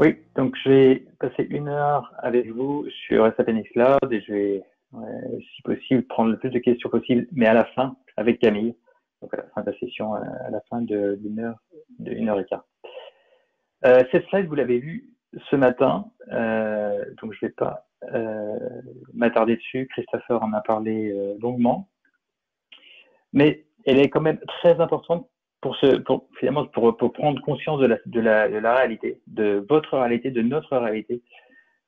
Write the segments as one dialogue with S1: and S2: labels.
S1: Oui, donc je vais passer une heure avec vous sur SAP Nextcloud et je vais, si possible, prendre le plus de questions possible, mais à la fin, avec Camille, donc à la fin de la session, à la fin d'une heure, de une heure et quart. Euh, cette slide, vous l'avez vue ce matin, euh, donc je ne vais pas euh, m'attarder dessus. Christopher en a parlé euh, longuement, mais elle est quand même très importante pour, ce, pour finalement pour, pour prendre conscience de la, de, la, de la réalité, de votre réalité, de notre réalité,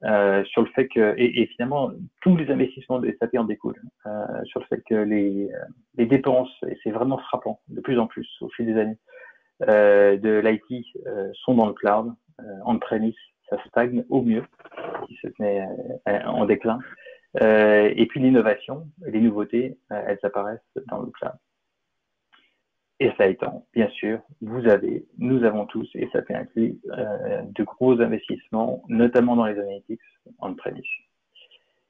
S1: euh, sur le fait que et, et, finalement tous les investissements de SAP en découlent, euh, sur le fait que les, les dépenses et c'est vraiment frappant de plus en plus au fil des années euh, de l'IT euh, sont dans le cloud, en premise, ça stagne au mieux, qui se met en déclin. et puis l'innovation, les nouveautés, elles apparaissent dans le cloud. Et ça étant, bien sûr, vous avez, nous avons tous, et ça fait inclus, euh, de gros investissements, notamment dans les analytics on-premise.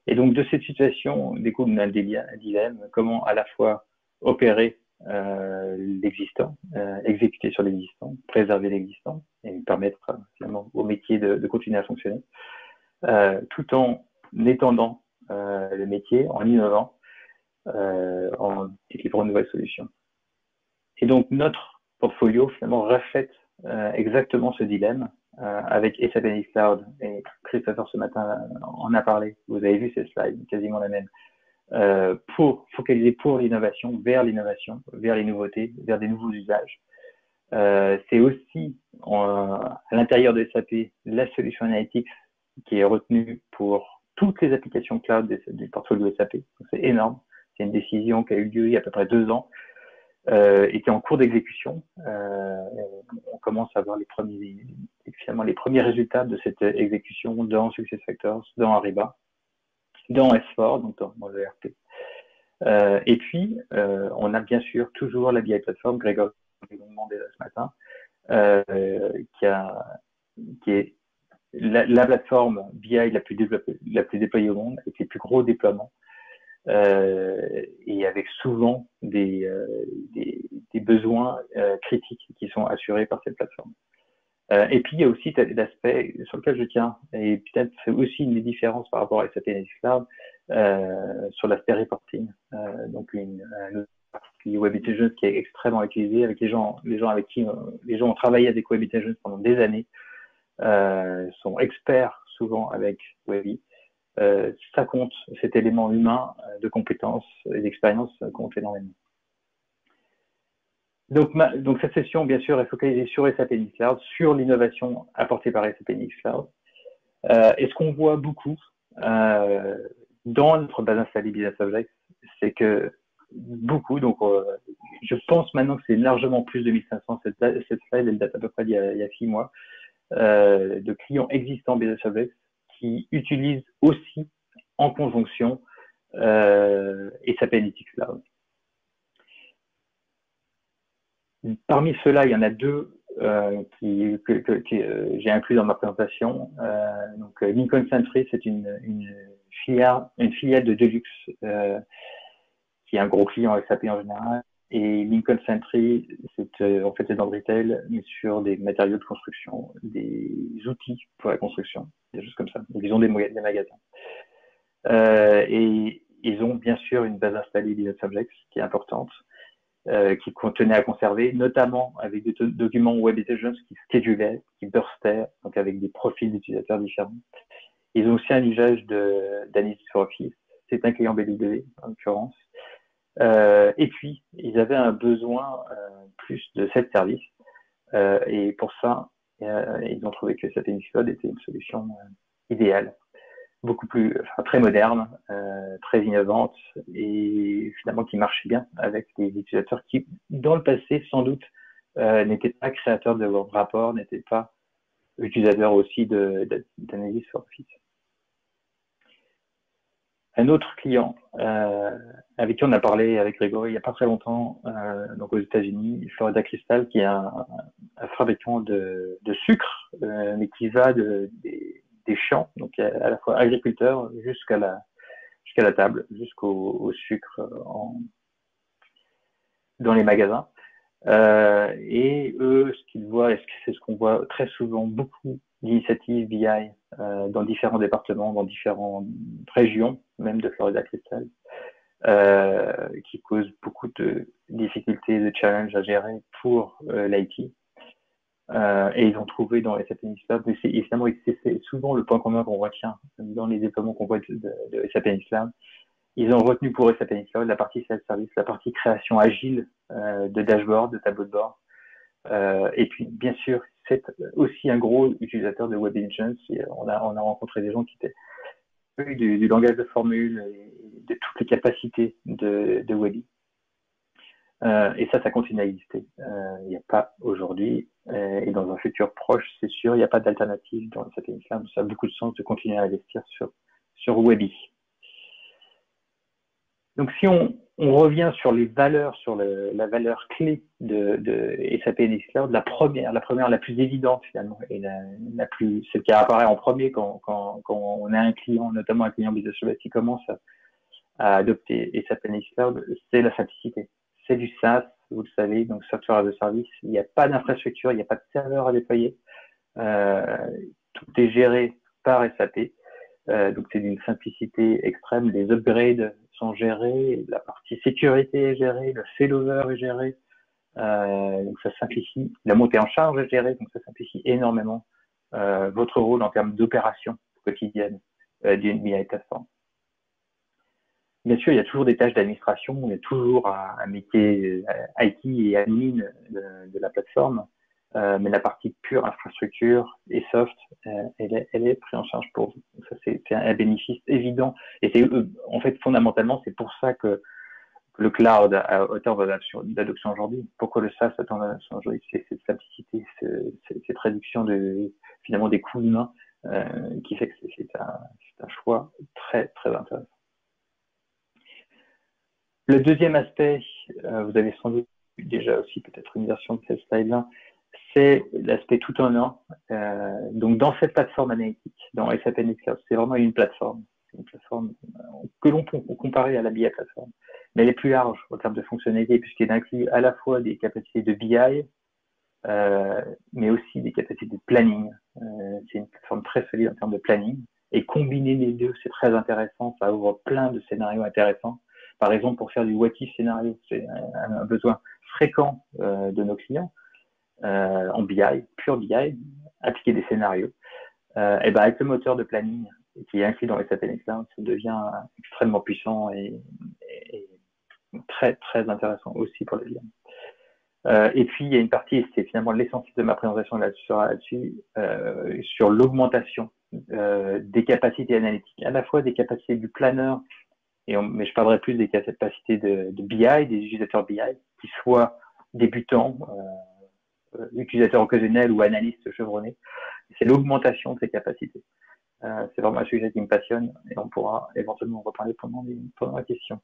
S1: Et donc, de cette situation découle un dilemme, comment à la fois opérer euh, l'existant, euh, exécuter sur l'existant, préserver l'existant, et permettre finalement au métier de, continuer à fonctionner, euh, tout en étendant euh, le métier, en innovant, euh, en délivrant de nouvelles solutions. Et donc notre portfolio finalement reflète euh, exactement ce dilemme euh, avec SAP Cloud et Christopher ce matin en a parlé. Vous avez vu ces slides, quasiment la même. Euh, pour focaliser pour l'innovation, vers l'innovation, vers les nouveautés, vers des nouveaux usages. Euh, c'est aussi à l'intérieur de SAP la solution Analytics qui est retenue pour toutes les applications cloud du portfolio SAP. C'est énorme. C'est une décision qui a eu lieu il y a à peu près deux ans euh, et en cours d'exécution. Euh, on commence à voir les premiers, finalement, les premiers résultats de cette exécution dans SuccessFactors, dans Ariba, dans S4, donc dans, le RP. Euh, et puis, euh, on a bien sûr toujours la BI Platform, nous demandé ce matin, qui, est la, la, plateforme BI la plus, la plus déployée au monde, avec les plus gros déploiements et avec souvent des, euh, des, des besoins euh, critiques qui sont assurés par cette plateforme. Euh, et puis il y a aussi l'aspect sur lequel je tiens, et peut-être c'est aussi une des différences par rapport à SAP Analytics Cloud euh, sur l'aspect reporting. Euh, donc une, une Web Intelligence qui est extrêmement utilisée avec les gens, les gens avec qui les gens ont travaillé avec Web Intelligence pendant des années, sont experts souvent avec euh, ça compte, cet élément humain euh, de compétences et d'expérience compte énormément. Donc, ma, donc, cette session, bien sûr, est focalisée sur SAP Cloud, sur l'innovation apportée par SAP Cloud. Euh, et ce qu'on voit beaucoup euh, dans notre base installée Business Objects, c'est que beaucoup, donc euh, je pense maintenant que c'est largement plus de 1500, cette, cette slide, elle date à peu près d'il y, il y a six mois, euh, de clients existants Business Objects qui utilisent aussi en conjonction euh, SAP Analytics Cloud. Parmi ceux-là, il y en a deux euh, qui, que, euh, j'ai inclus dans ma présentation. Euh, donc Lincoln Sentry, c'est une, une, une filiale de Deluxe qui est un gros client SAP en général. Et Lincoln Sentry, c'est euh, en fait c'est dans le retail, mais sur des matériaux de construction, des outils pour la construction, des choses comme ça. Donc ils ont des, magasins. Euh, et ils ont bien sûr une base installée Business Objects qui est importante, euh, qui contenait à conserver, notamment avec des documents Web Intelligence qui schedulaient, qui burstaient, donc avec des profils d'utilisateurs différents. Ils ont aussi un usage d'analyse sur Office. C'est un client BW en l'occurrence. Euh, et puis, ils avaient un besoin euh, plus de cette service. Euh, et pour ça, ils ont trouvé que SAP Cloud était une solution idéale, beaucoup plus, enfin, très moderne, très innovante et finalement qui marchait bien avec les utilisateurs qui, dans le passé, sans doute, n'étaient pas créateurs de leurs rapports, n'étaient pas utilisateurs aussi d'analyse sur Office un autre client euh, avec qui on a parlé avec Grégory il n'y a pas très longtemps, euh, donc aux États-Unis, Florida Crystal, qui est un, un fabricant de, de sucre, euh, mais qui va de, des, des, champs, donc à, la fois agriculteur jusqu'à la jusqu'à la table, jusqu'au au sucre en, dans les magasins. Euh, et eux, ce qu'ils voient, c'est ce qu'on voit très souvent, beaucoup d'initiatives BI euh, dans différents départements, dans différentes régions, même de Florida Crystal, euh, qui causent beaucoup de difficultés, de challenges à gérer pour euh, l'IT. Euh, et ils ont trouvé dans SAP Cloud, mais c'est souvent le point commun qu'on retient dans les déploiements qu'on voit de, SAP Cloud. Ils ont retenu pour SAP Cloud la partie self-service, la partie création agile de dashboard, de tableau de bord. Et puis, bien sûr, c'est aussi un gros utilisateur de Web Engines. On a, on a rencontré des gens qui étaient du, langage de formule et de toutes les capacités de, de. Euh, et ça, ça continue à exister. Euh, il n'y a pas aujourd'hui, euh, et dans un futur proche, c'est sûr, il n'y a pas d'alternative dans SAP Cloud. Ça a beaucoup de sens de continuer à investir sur, sur. Donc si on, on, revient sur les valeurs, sur le, la valeur clé de, de SAP Cloud, la première, la première, la plus évidente finalement, et la, la plus, celle qui apparaît en premier quand, quand, quand, on a un client, notamment un client business qui commence à, à adopter SAP Cloud, c'est la simplicité. C'est du SaaS, vous le savez, donc software as a service. Il n'y a pas d'infrastructure, il n'y a pas de serveur à déployer. Euh, tout est géré par SAP. Euh, donc c'est d'une simplicité extrême. Les upgrades sont gérés, la partie sécurité est gérée, le failover est géré. Euh, donc ça simplifie. La montée en charge est gérée, donc ça simplifie énormément euh, votre rôle en termes d'opération quotidienne euh, d'une BI plateforme. Bien sûr, il y a toujours des tâches d'administration, il y a toujours un, un métier euh, IT et admin de la plateforme, euh, mais la partie pure infrastructure et soft, euh, elle, est, prise en charge pour vous. Ça, c'est un bénéfice évident. Et c'est euh, en fait fondamentalement, c'est pour ça que le cloud a autant d'adoption aujourd'hui. Pourquoi le SaaS a autant d'adoption aujourd'hui? C'est cette simplicité, cette réduction de finalement des coûts humains qui fait que c'est un, un choix très très intéressant. Le deuxième aspect, vous avez sans doute déjà aussi peut-être une version de cette slide-là, c'est l'aspect tout en un. Euh, donc dans cette plateforme analytique, dans SAP Nextcloud, c'est vraiment une plateforme, une plateforme euh, que l'on peut comparer à la BI plateforme, mais elle est plus large en termes de fonctionnalité puisqu'elle inclut à la fois des capacités de BI, euh, mais aussi des capacités de planning. C'est une plateforme très solide en termes de planning. Et combiner les deux, c'est très intéressant. Ça ouvre plein de scénarios intéressants. Par exemple, pour faire du what if scénario, c'est un, besoin fréquent de nos clients euh, en BI, pure BI, appliquer des scénarios. Euh, et ben avec le moteur de planning qui est inclus dans SAP Nextcloud, ça devient extrêmement puissant et, et, très très intéressant aussi pour les BI. Euh, et puis il y a une partie, c'est finalement l'essentiel de ma présentation là-dessus, là-dessus euh, sur l'augmentation euh, des capacités analytiques, à la fois des capacités du planeur et on, mais je parlerai plus des capacités de, de, BI, des utilisateurs BI, qui soient débutants, euh, utilisateurs occasionnels ou analystes chevronnés. C'est l'augmentation de ces capacités. Euh, c'est vraiment un sujet qui me passionne et on pourra éventuellement en reparler pendant, pendant la question.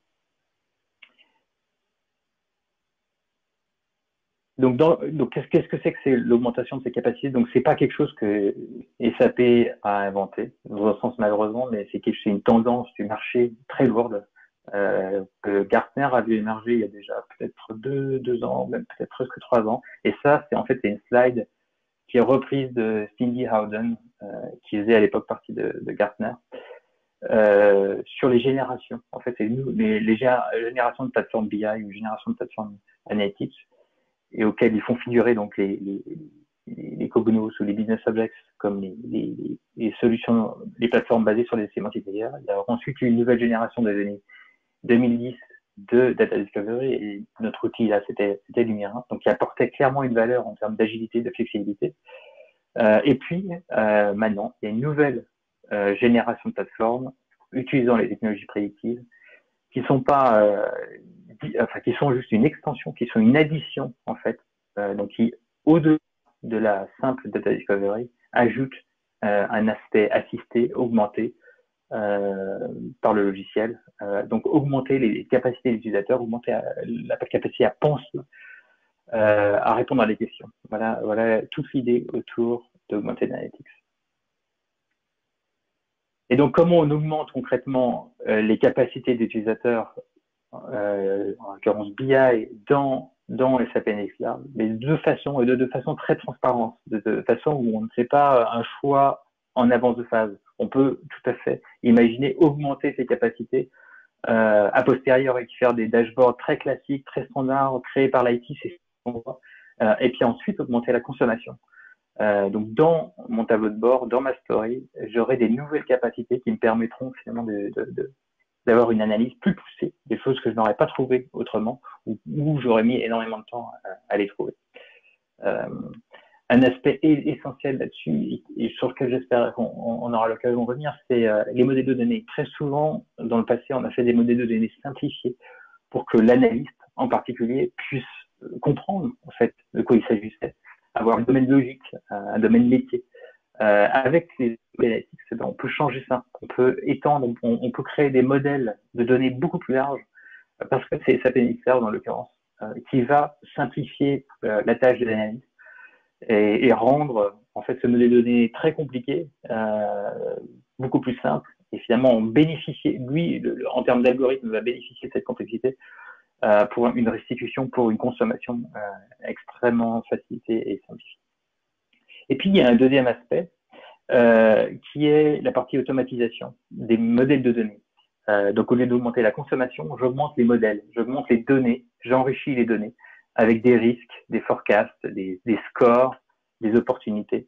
S1: Donc, donc qu'est-ce que c'est que c'est l'augmentation de ces capacités? Donc, c'est pas quelque chose que SAP a inventé, dans un sens malheureusement, mais c'est une tendance du marché très lourde euh, que Gartner a vu émerger il y a déjà peut-être deux, deux ans, même peut-être presque trois ans. Et ça, c'est en fait une slide qui est reprise de Cindy Howden, euh, qui faisait à l'époque partie de, de Gartner, euh, sur les générations. En fait, c'est les, les générations de plateformes BI ou générations de plateformes analytics et auxquels ils font figurer donc les, les, les Cognos ou les business objects comme les, solutions, les plateformes basées sur les sémantiques layers. Il y a ensuite une nouvelle génération des années 2010 de Data Discovery et notre outil là c'était Lumira, donc qui apportait clairement une valeur en termes d'agilité, de flexibilité. Euh, et puis euh, maintenant, il y a une nouvelle euh, génération de plateformes utilisant les technologies prédictives qui sont pas euh, enfin, qui sont juste une extension, qui sont une addition en fait, euh, donc qui au-delà de la simple data discovery ajoute euh, un aspect assisté, augmenté par le logiciel. Euh, donc augmenter les capacités des utilisateurs, augmenter la capacité à penser, à répondre à des questions. Voilà, voilà toute l'idée autour d'Augmented Analytics. Et donc, comment on augmente concrètement euh, les capacités d'utilisateurs euh, en l'occurrence BI, dans dans SAP Nextcloud, mais de deux façons, et de, façon très transparente, de, de façon où on ne fait pas un choix en avance de phase. On peut tout à fait imaginer augmenter ses capacités euh, a posteriori faire des dashboards très classiques, très standards, créés par l'IT, c'est. Euh, et puis ensuite augmenter la consommation. Euh, donc dans mon tableau de bord, dans ma story, j'aurai des nouvelles capacités qui me permettront finalement d'avoir une analyse plus poussée, des choses que je n'aurais pas trouvées autrement, ou où j'aurais mis énormément de temps à, les trouver. Euh, un aspect essentiel là-dessus, et sur lequel j'espère qu'on aura l'occasion de revenir, c'est euh, les modèles de données. Très souvent, dans le passé, on a fait des modèles de données simplifiés pour que l'analyste, en particulier, puisse euh, comprendre en fait de quoi il s'agissait, avoir un domaine logique, euh, un domaine métier. Avec les analytics, on peut changer ça, on peut étendre, on, peut créer des modèles de données beaucoup plus larges, parce que c'est SAP Mixer dans l'occurrence, qui va simplifier la tâche de l'analyste et, et, rendre en fait ce modèle de données très compliqué euh, beaucoup plus simple et finalement on bénéficie lui en termes d'algorithme va bénéficier de cette complexité euh, pour une restitution pour une consommation euh, extrêmement facilitée et simplifiée. Et puis il y a un deuxième aspect euh, qui est la partie automatisation des modèles de données. Euh, donc au lieu d'augmenter la consommation, j'augmente les modèles, j'augmente les données, j'enrichis les données avec des risques, des forecasts, des, scores, des opportunités.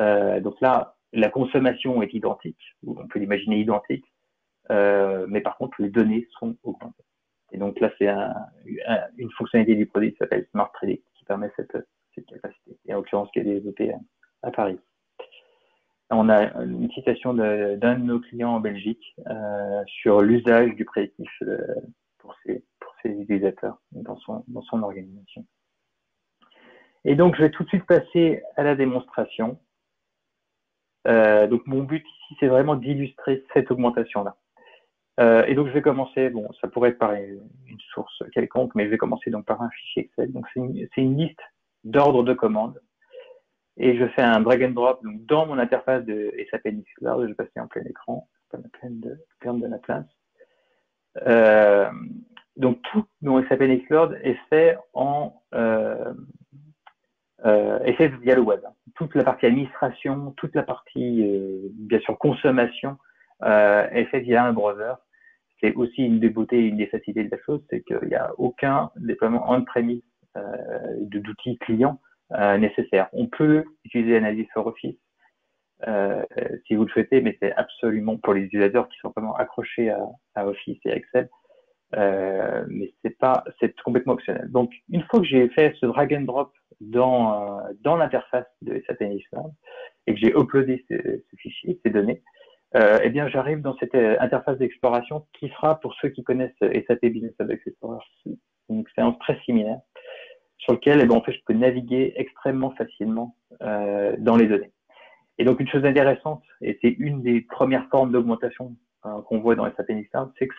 S1: Euh, donc là, la consommation est identique, ou on peut l'imaginer identique, euh, mais par contre, les données sont augmentées. Et donc là, c'est un, une fonctionnalité du produit qui s'appelle Smart Trading, qui permet cette, capacité, et en l'occurrence qui est développée à, Paris. On a une citation d'un de, nos clients en Belgique euh, sur l'usage du prédictif euh, pour utilisateurs dans son, dans son organisation. Et donc, je vais tout de suite passer à la démonstration. Euh, donc, mon but ici, c'est vraiment d'illustrer cette augmentation-là. Euh, et donc, je vais commencer, bon, ça pourrait être par une source quelconque, mais je vais commencer donc par un fichier Excel. Donc, c'est une, une, liste d'ordres de commandes. Et je fais un drag and drop donc, dans mon interface de SAP Nextcloud. Je vais passer en plein écran, pas la peine de perdre de la place. Euh, donc tout dans SAP Nextcloud est fait en euh, euh, est fait via le web. Toute la partie administration, toute la partie euh, bien sûr consommation euh, est faite via un browser. C'est aussi une des beautés, une des facilités de la chose, c'est qu'il n'y a aucun déploiement on-premise euh, d'outils clients euh, nécessaire. On peut utiliser Analysis for Office euh, si vous le souhaitez, mais c'est absolument pour les utilisateurs qui sont vraiment accrochés à, à Office et à Excel, euh, mais c'est pas, c'est complètement optionnel. Donc, une fois que j'ai fait ce drag and drop dans euh, dans l'interface de SAP Cloud et que j'ai uploadé ce, fichier, ces données, euh, eh bien, j'arrive dans cette euh, interface d'exploration qui sera, pour ceux qui connaissent SAP Business Objects Explorer, une expérience très similaire, sur lequel, eh bien, en fait, je peux naviguer extrêmement facilement euh, dans les données. Et donc, une chose intéressante, et c'est une des premières formes d'augmentation euh, qu'on voit dans SAP Nextcloud, c'est que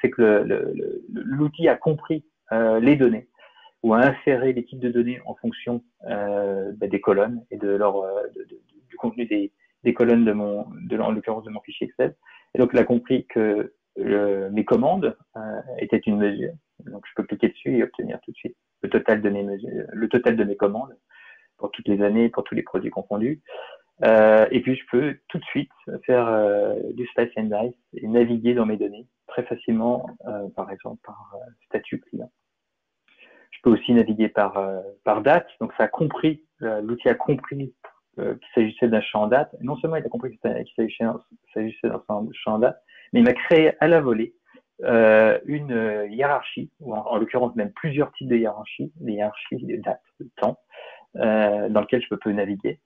S1: c'est que l'outil a compris euh, les données ou a inséré les types de données en fonction euh, bah, des colonnes et leur du contenu des, colonnes de mon fichier Excel. Et donc il a compris que mes commandes étaient une mesure. Donc je peux cliquer dessus et obtenir tout de suite le total de mes le total de mes commandes pour toutes les années, pour tous les produits confondus. Euh, et puis je peux tout de suite faire euh, du slice and dice et naviguer dans mes données très facilement, euh, par exemple par euh, statut client. Je peux aussi naviguer par euh, par date. Donc ça a compris, l'outil a compris qu'il s'agissait d'un champ date. Non seulement il a compris qu'il s'agissait d'un champ date, mais il m'a créé à la volée une hiérarchie, ou en, en l'occurrence même plusieurs types de hiérarchies, des hiérarchies de date, de temps, dans lesquelles je peux naviguer.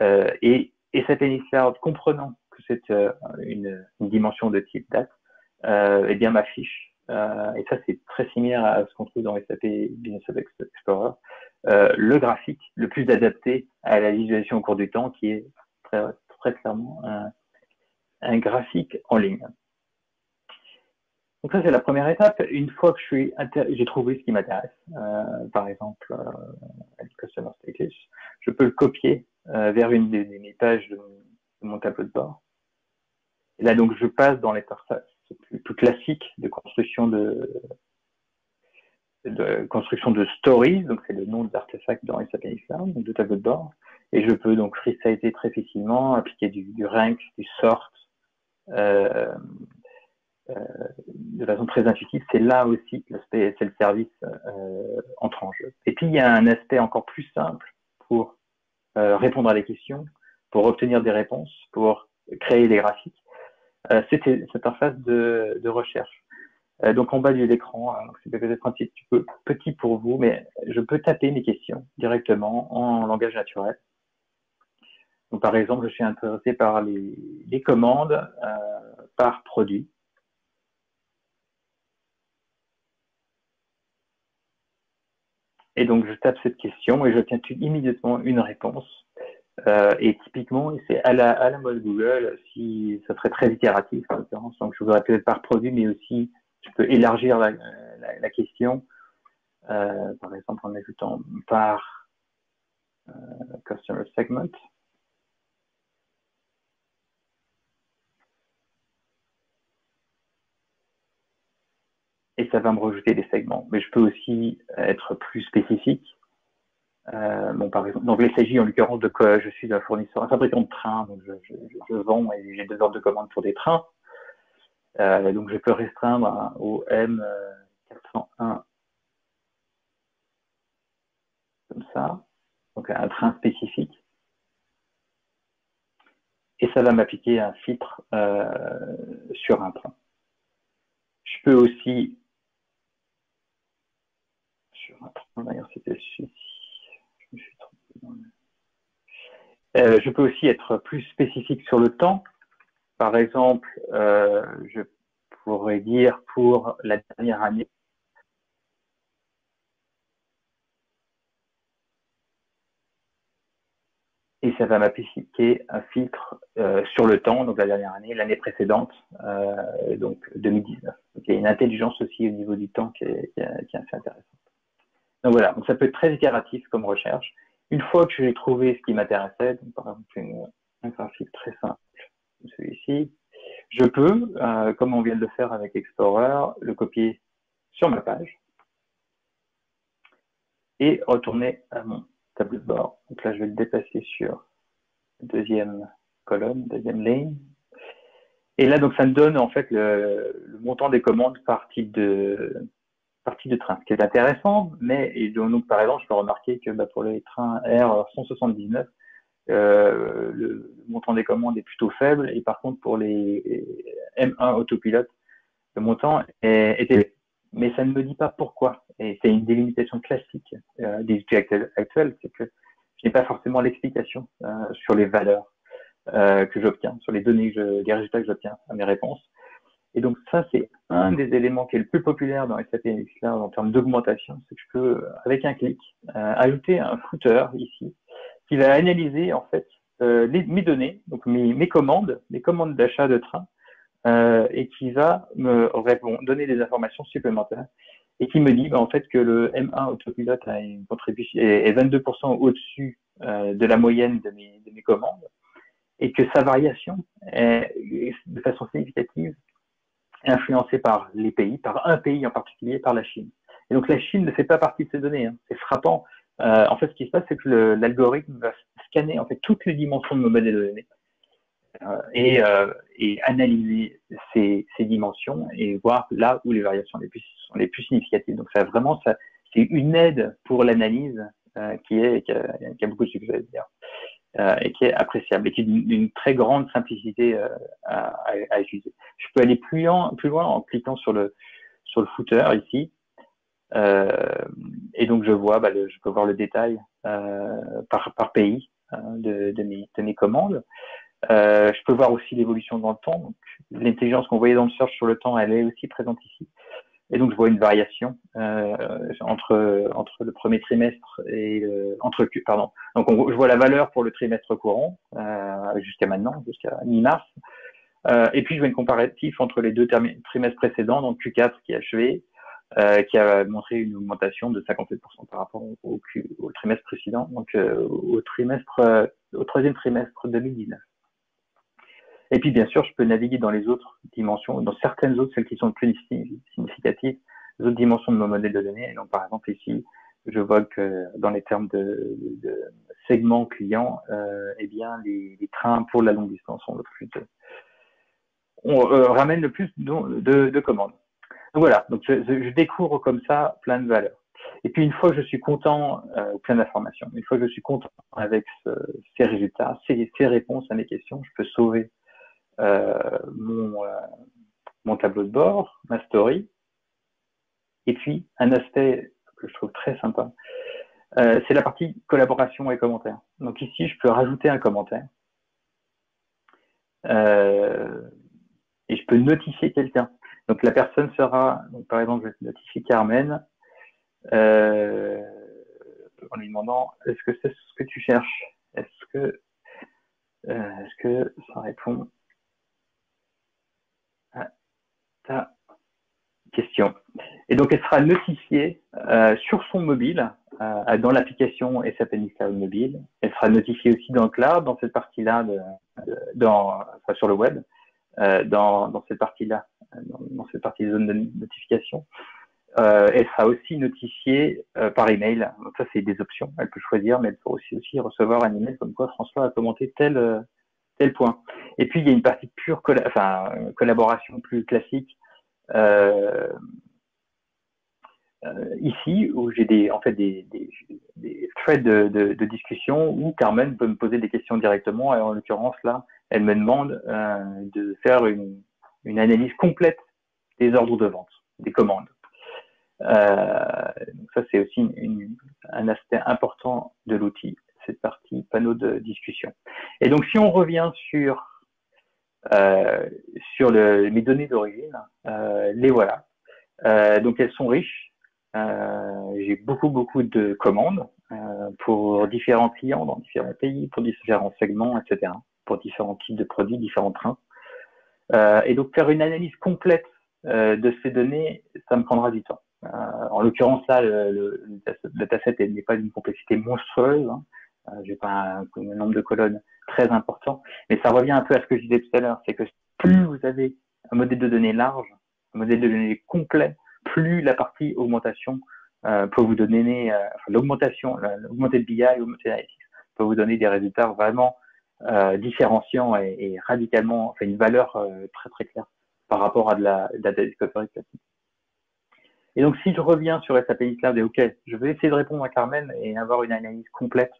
S1: Euh, et, et Cloud, comprenant que c'est euh, une, dimension de type date, eh bien m'affiche. Euh, et ça, c'est très similaire à ce qu'on trouve dans SAP Business Explorer. Le graphique le plus adapté à la visualisation au cours du temps, qui est très, clairement un, graphique en ligne. Donc ça, c'est la première étape. Une fois que je suis j'ai trouvé ce qui m'intéresse, par exemple, euh, Customer Status, je peux le copier vers une des, des pages de, mon tableau de bord. Et là, donc, je passe dans l'interface plus, plus classique de construction de, de construction de stories, donc c'est le nom des artefacts dans SAP donc de tableau de bord. Et je peux donc freesizer très facilement, appliquer du, rank, du sort, euh, euh, de façon très intuitive. C'est là aussi que c'est le service euh, entre en jeu. Et puis il y a un aspect encore plus simple pour euh, répondre à des questions, pour obtenir des réponses, pour créer des graphiques. Euh, C'était cette interface de, de recherche. Euh, donc en bas de l'écran, hein, c'est peut-être un petit peu petit pour vous, mais je peux taper mes questions directement en langage naturel. Donc, par exemple, je suis intéressé par les, les commandes euh, par produit. Et donc, je tape cette question et je tiens immédiatement une réponse. Euh, et typiquement, c'est à la, à la mode Google, si ça serait très itératif en l'occurrence. Donc, je voudrais peut-être par produit, mais aussi je peux élargir la, la, la question, euh, par exemple en ajoutant par euh, customer segment. Ça va me rajouter des segments. Mais je peux aussi être plus spécifique. Euh, bon, par exemple, donc il s'agit en l'occurrence de quoi je suis un fournisseur, un fabricant de trains, donc je, vends et j'ai des ordres de commande pour des trains. Euh, donc je peux restreindre au M401 comme ça, donc un train spécifique. Et ça va m'appliquer un filtre euh, sur un train. Je peux aussi Euh, je peux aussi être plus spécifique sur le temps par exemple, euh, je pourrais dire pour la dernière année, et ça va m'appliquer un filtre euh, sur le temps, donc la dernière année, l'année précédente, donc 2019. Donc, il y a une intelligence aussi au niveau du temps qui est, qui est assez intéressante. Donc voilà, ça peut être très itératif comme recherche. Une fois que j'ai trouvé ce qui m'intéressait, par exemple un graphique très simple, celui-ci, je peux, euh, comme on vient de le faire avec Explorer, le copier sur ma page et retourner à mon tableau de bord. Donc là, je vais le déplacer sur deuxième colonne, deuxième ligne. Et là, donc, ça me donne en fait le, le montant des commandes par type de par type de train, ce qui est intéressant. Mais et donc, par exemple, je peux remarquer que bah, pour les trains R 179, euh, le montant des commandes est plutôt faible et par contre pour les M1 autopilote, le montant est, élevé. Mais ça ne me dit pas pourquoi. Et c'est une délimitation classique euh, des outils actuels, c'est que je n'ai pas forcément l'explication euh, sur les valeurs que j'obtiens, sur les données, que je, les résultats que j'obtiens à mes réponses. Et donc ça, c'est un des éléments qui est le plus populaire dans SAP Cloud en termes d'augmentation, c'est que je peux, avec un clic, euh, ajouter un footer ici qui va analyser en fait euh, mes données, donc mes, commandes, mes commandes d'achat de train, euh, et qui va me donner des informations supplémentaires et qui me dit bah, en fait que le M1 autopilote a une contribution est, 22% au-dessus de la moyenne de mes, de mes commandes et que sa variation est de façon significative influencée par les pays, par un pays en particulier, par la Chine. Et donc la Chine ne fait pas partie de ces données. Hein. C'est frappant. Euh, en fait, ce qui se passe, c'est que l'algorithme va scanner en fait toutes les dimensions de nos modèles de données euh, et, euh, et, analyser ces, dimensions et voir là où les variations les plus, sont les plus significatives. Donc, ça vraiment, c'est une aide pour l'analyse qui est qui a, qui a, beaucoup de succès, dire, euh, et qui est appréciable et qui est d'une très grande simplicité euh, à, utiliser. Je peux aller plus, en, plus loin en cliquant sur le sur le footer ici euh, et donc je vois, bah, le, je peux voir le détail par, par pays de, mes, de mes commandes. Je peux voir aussi l'évolution dans le temps. L'intelligence qu'on voyait dans le search sur le temps, elle est aussi présente ici. Et donc je vois une variation euh, entre entre le premier trimestre et le, entre pardon. Donc on, je vois la valeur pour le trimestre courant euh, jusqu'à maintenant, jusqu'à mi-mars. Euh, et puis je vois une comparatif entre les deux trimestres précédents, donc Q4 qui est achevé euh, qui a montré une augmentation de 57% par rapport au, au, au, trimestre précédent, donc euh, au trimestre, au troisième trimestre 2019. Et puis bien sûr, je peux naviguer dans les autres dimensions, dans certaines autres, celles qui sont plus significatives, autres dimensions de mon modèle de données. donc, par exemple, ici, je vois que dans les termes de, de segment client, euh, eh bien, les, les, trains pour la longue distance ont le plus de, on euh, ramène le plus de, de, de commandes. Donc voilà, donc je, découvre comme ça plein de valeurs. Et puis une fois que je suis content, euh, plein d'informations, une fois que je suis content avec ce, ces résultats, ces, réponses à mes questions, je peux sauver mon, euh, mon tableau de bord, ma story. Et puis un aspect que je trouve très sympa, euh, c'est la partie collaboration et commentaires. Donc ici, je peux rajouter un commentaire. Euh, et je peux notifier quelqu'un. Donc la personne sera, par exemple, je vais notifier Carmen euh, en lui demandant est-ce que c'est ce que tu cherches? Est-ce que euh, est-ce que ça répond à ta question Et donc elle sera notifiée euh, sur son mobile euh, dans l'application SAP Cloud Mobile. Elle sera notifiée aussi dans le cloud, dans cette partie-là, sur le web. Euh, dans, dans, cette partie-là, dans, cette partie zone de notification. Euh, elle sera aussi notifiée euh, par email. Donc ça, c'est des options. Elle peut choisir, mais elle peut aussi, aussi recevoir un email comme quoi François a commenté tel euh, tel point. Et puis il y a une partie pure enfin, collaboration plus classique. Euh, ici, où j'ai des en fait des, des, des threads de, de, de, discussion où Carmen peut me poser des questions directement. Et en l'occurrence là, elle me demande euh, de faire une, une, analyse complète des ordres de vente, des commandes. Euh, donc ça, c'est aussi une, un aspect important de l'outil, cette partie panneau de discussion. Et donc, si on revient sur euh, sur mes données d'origine, euh, les voilà. Euh, donc, elles sont riches. J'ai beaucoup, beaucoup de commandes pour différents clients dans différents pays, pour différents segments, etc pour différents types de produits, différents trains. Et donc faire une analyse complète de ces données, ça me prendra du temps. En l'occurrence là, le dataset n'est pas d'une complexité monstrueuse. Hein. Euh, J'ai pas un, nombre de colonnes très important, mais ça revient un peu à ce que je disais tout à l'heure, c'est que plus vous avez un modèle de données large, un modèle de données complet, plus la partie augmentation euh, peut vous donner, euh, enfin, l'augmentation, l'augmenter le BI, l'augmenter l'analytics peut vous donner des résultats vraiment euh, différenciant et, et, radicalement, enfin une valeur euh, très très claire par rapport à de la data discovery classique. Et donc si je reviens sur SAP Cloud et OK, je vais essayer de répondre à Carmen et avoir une analyse complète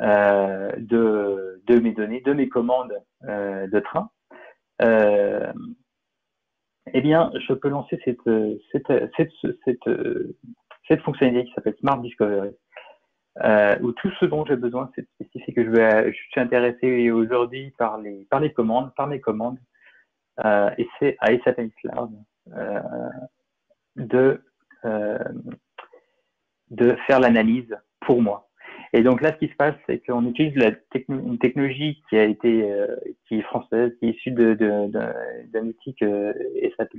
S1: euh, de, de mes données, de mes commandes euh, de train. Euh, eh bien, je peux lancer cette, cette, cette, cette, cette fonctionnalité qui s'appelle Smart Discovery euh, où tout ce dont j'ai besoin, c'est spécifique que je, vais, je suis intéressé aujourd'hui par les, par les commandes, par mes commandes, euh, et c'est à SAP Cloud euh, de, de faire l'analyse pour moi. Et donc là, ce qui se passe, c'est qu'on utilise une technologie qui a été, euh, qui est française, qui est issue d'un outil que SAP,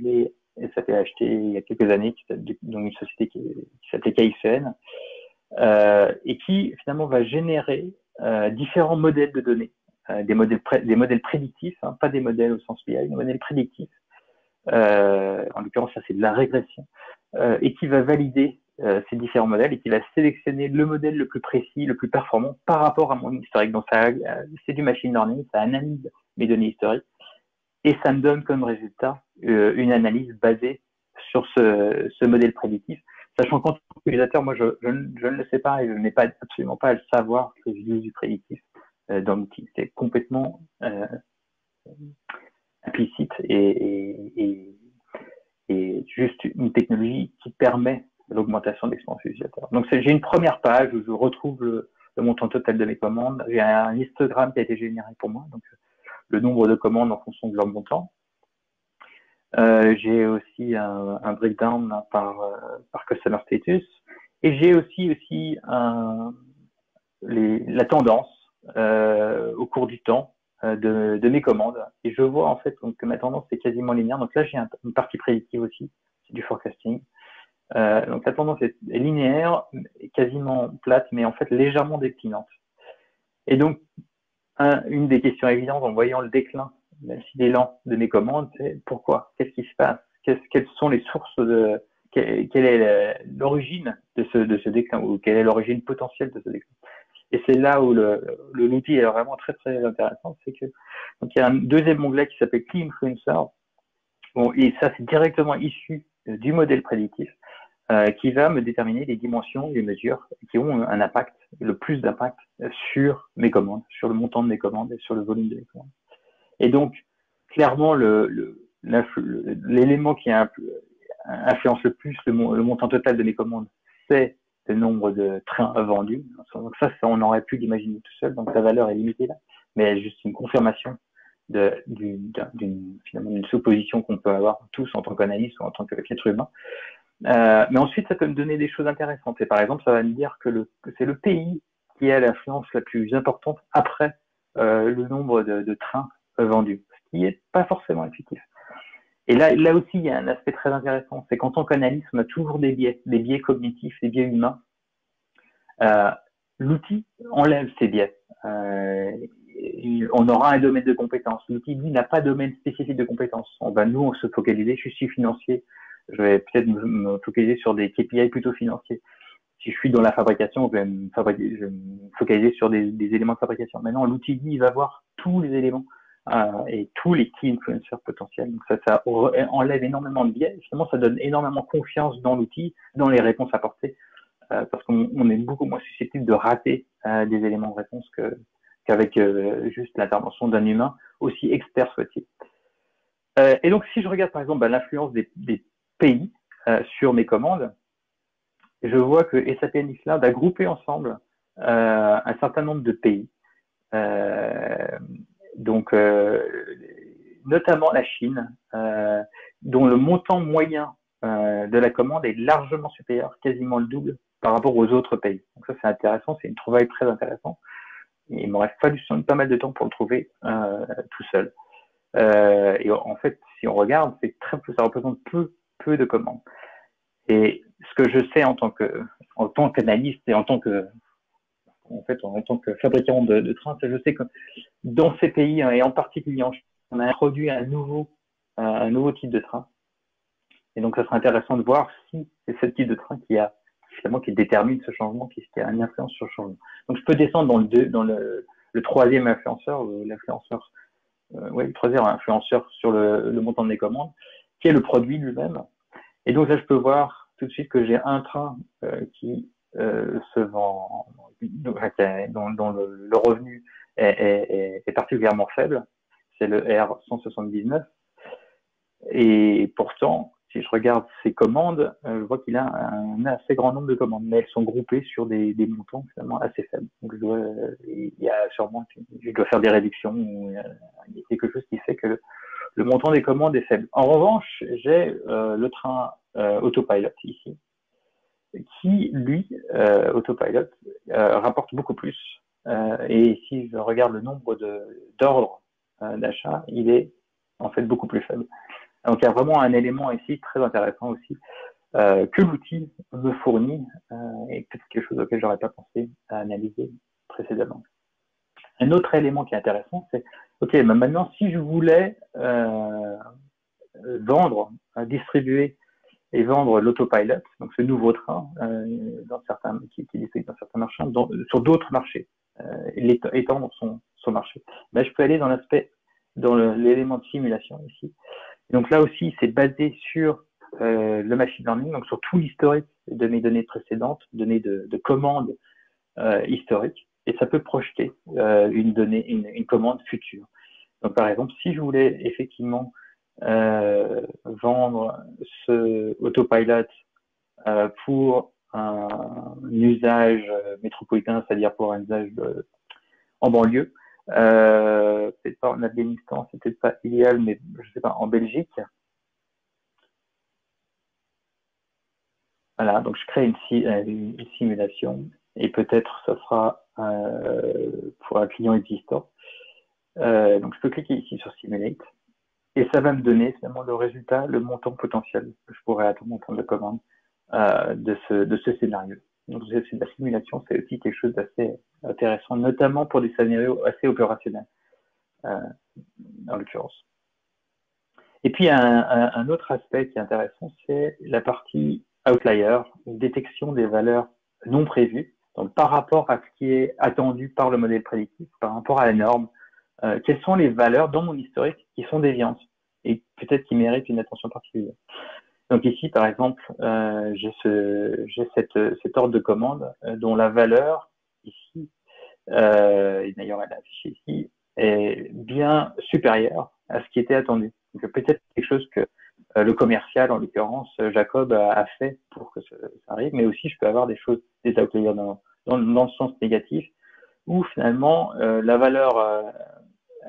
S1: SAP acheté il y a quelques années, donc une société qui, s'appelait KICN, euh, et qui finalement va générer euh, différents modèles de données, des modèles des modèles prédictifs, hein, pas des modèles au sens BI, des modèles prédictifs. en l'occurrence, ça c'est de la régression, et qui va valider ces différents modèles et qui va sélectionner le modèle le plus précis, le plus performant par rapport à mon historique. Donc ça, c'est du machine learning, ça analyse mes données historiques et ça me donne comme résultat une analyse basée sur ce, ce modèle prédictif. Sachant qu'en tant qu'utilisateur, moi, je, je, ne le sais pas et je n'ai pas absolument pas à le savoir que j'utilise du prédictif euh, dans l'outil. C'est complètement euh, implicite et, et, et, juste une technologie qui permet l'augmentation de l'expérience utilisateur. Donc, j'ai une première page où je retrouve le, montant total de mes commandes. J'ai un histogramme qui a été généré pour moi, donc le nombre de commandes en fonction de leur montant. Euh, j'ai aussi un, breakdown par, euh, par customer status et j'ai aussi aussi un, les, la tendance euh, au cours du temps euh, de, de, mes commandes et je vois en fait donc, que ma tendance est quasiment linéaire donc là j'ai un, une partie prédictive aussi c'est du forecasting euh, donc la tendance est, linéaire quasiment plate mais en fait légèrement déclinante et donc un, une des questions évidentes en voyant le déclin même s'il est de mes commandes, c'est pourquoi? Qu'est-ce qui se passe? Quelles sont les sources de quelle, est l'origine de ce, de ce déclin ou quelle est l'origine potentielle de ce déclin? Et c'est là où le, l'outil est vraiment très très intéressant, c'est que donc il y a un deuxième onglet qui s'appelle Key Influencer. Bon, et ça c'est directement issu du modèle prédictif euh, qui va me déterminer les dimensions, les mesures qui ont un impact, le plus d'impact sur mes commandes, sur le montant de mes commandes et sur le volume de mes commandes. Et donc clairement l'élément qui influence le plus le, montant total de mes commandes, c'est le nombre de trains vendus. Donc ça, ça on aurait pu l'imaginer tout seul, donc sa valeur est limitée là, mais elle est juste une confirmation d'une supposition qu'on peut avoir tous en tant qu'analyste ou en tant qu'être humain. Euh, mais ensuite, ça peut me donner des choses intéressantes. Et par exemple, ça va me dire que, que c'est le pays qui a l'influence la plus importante après euh, le nombre de, de trains vendus, ce qui n'est pas forcément intuitif. Et là, là aussi, il y a un aspect très intéressant, c'est qu'en tant qu'analyste, on a toujours des biais, des biais cognitifs, des biais humains. Euh, L'outil enlève ces biais. Euh, on aura un domaine de compétences. L'outil, lui, n'a pas de domaine spécifique de compétences. On va, nous, se focaliser, je suis financier, je vais peut-être me focaliser sur des KPI plutôt financiers. Si je suis dans la fabrication, je vais me, focaliser sur des, éléments de fabrication. Maintenant, l'outil, il va voir tous les éléments euh, et tous les key influencers potentiels. Donc ça, ça enlève énormément de biais. Finalement, ça donne énormément confiance dans l'outil, dans les réponses apportées, euh, parce qu'on est beaucoup moins susceptible de rater euh, des éléments de réponse que qu'avec juste l'intervention d'un humain, aussi expert soit-il. et donc, si je regarde par exemple bah, l'influence des, des, pays sur mes commandes, je vois que SAP a groupé ensemble un certain nombre de pays. Euh, donc euh, notamment la Chine, euh, dont le montant moyen euh, de la commande est largement supérieur, quasiment le double par rapport aux autres pays. Donc ça c'est intéressant, c'est une trouvaille très intéressante. Il me reste pas mal de temps pour le trouver tout seul. et en fait, si on regarde, ça représente peu, peu de commandes. Et ce que je sais en tant que, tant qu'analyste et en tant que en fait, en tant que fabricant de, trains, je sais que dans ces pays, hein, et en particulier en Chine, on a introduit un nouveau, un nouveau type de train. Et donc, ça serait intéressant de voir si c'est ce type de train qui a, finalement, qui détermine ce changement, qui, qui a une influence sur le changement. Donc, je peux descendre dans le, deux, dans le, le troisième influenceur, l'influenceur, euh, oui, le troisième influenceur sur le, le montant de mes commandes, qui est le produit lui-même. Et donc là, je peux voir tout de suite que j'ai un train euh, qui euh, se vend, dont, le, revenu est, particulièrement faible, c'est le R179. Et pourtant, si je regarde ses commandes, euh, je vois qu'il a un, assez grand nombre de commandes, mais elles sont groupées sur des, montants finalement assez faibles. Donc je dois, il y a sûrement, je dois faire des réductions ou euh, quelque chose qui fait que le, montant des commandes est faible. En revanche, j'ai le train autopilot ici, qui, lui, euh, Autopilot, euh, rapporte beaucoup plus. Euh, et si je regarde le nombre d'ordres d'achat, il est en fait beaucoup plus faible. Donc il y a vraiment un élément ici très intéressant aussi que l'outil me fournit et peut-être quelque chose auquel j'aurais pas pensé à analyser précédemment. Un autre élément qui est intéressant, c'est ok, ben maintenant si je voulais vendre, distribuer et vendre l'autopilot, donc ce nouveau train, euh, dans certains, qui, qui est distribué dans certains marchés, dans, sur d'autres marchés, euh, étendre son, son marché. Ben, je peux aller dans l'aspect, dans l'élément de simulation ici. Donc là aussi, c'est basé sur euh, le machine learning, donc sur tout l'historique de mes données précédentes, données de, de commandes euh, historiques, et ça peut projeter euh, une donnée, une, commande future. Donc par exemple, si je voulais effectivement euh, vendre ce autopilot euh, pour un, usage métropolitain, c'est-à-dire pour un usage en banlieue. Peut-être pas en Afghanistan, c'est peut-être pas idéal, mais je sais pas, en Belgique. Voilà, donc je crée une simulation et peut-être ça sera euh, pour un client existant. Euh, donc je peux cliquer ici sur Simulate. Et ça va me donner finalement le résultat, le montant potentiel que je pourrais attendre en termes de commande euh, de, ce, de ce scénario. Donc c'est la simulation, c'est aussi quelque chose d'assez intéressant, notamment pour des scénarios assez opérationnels, en l'occurrence. Et puis, un, un, autre aspect qui est intéressant, c'est la partie outlier, détection des valeurs non prévues. Par rapport à ce qui est attendu par le modèle prédictif, par rapport à la norme, euh, quelles sont les valeurs dans mon historique qui sont déviantes et peut-être qui méritent une attention particulière? Donc ici, par exemple, euh, j'ai cet ordre de commande euh, dont la valeur ici, et d'ailleurs elle est affichée ici, est bien supérieure à ce qui était attendu. Peut-être quelque chose que le commercial, en l'occurrence Jacob, a, fait pour que ça, arrive, mais aussi je peux avoir des choses, des outliers dans, dans, le sens négatif, où finalement euh, la valeur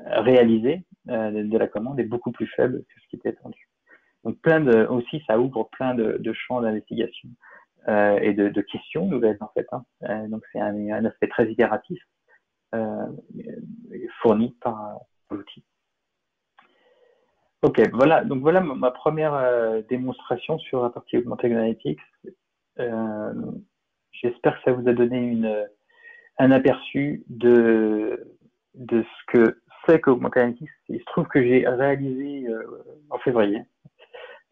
S1: réalisée de la commande est beaucoup plus faible que ce qui était attendu. Donc plein de aussi ça ouvre plein de, champs d'investigation euh, et de, questions nouvelles en fait. Hein. Euh, donc c'est un, aspect très itératif euh, fourni par l'outil. Ok, voilà. Donc voilà ma première euh, démonstration sur la partie Augmented Analytics. Euh, j'espère que ça vous a donné une un aperçu de de ce que c'est qu'Augmented Analytics. Il se trouve que j'ai réalisé en février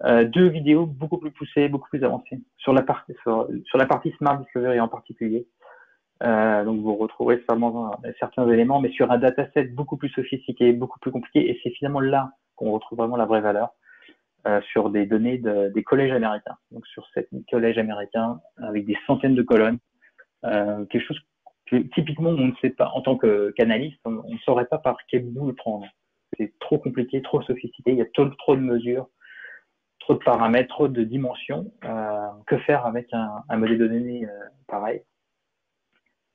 S1: euh, deux vidéos beaucoup plus poussées, beaucoup plus avancées sur la partie sur, la partie Smart Discovery en particulier. Euh, donc vous retrouverez certainement certains éléments, mais sur un dataset beaucoup plus sophistiqué, beaucoup plus compliqué, et c'est finalement là qu'on retrouve vraiment la vraie valeur euh, sur des données de, des collèges américains. Donc sur sept collèges américains avec des centaines de colonnes, euh, quelque chose que typiquement on ne sait pas en tant qu'analyste, on ne saurait pas par quel bout le prendre. C'est trop compliqué, trop sophistiqué, il y a trop, de mesures trop de paramètres, trop de dimensions. Euh, que faire avec un, modèle de données pareil?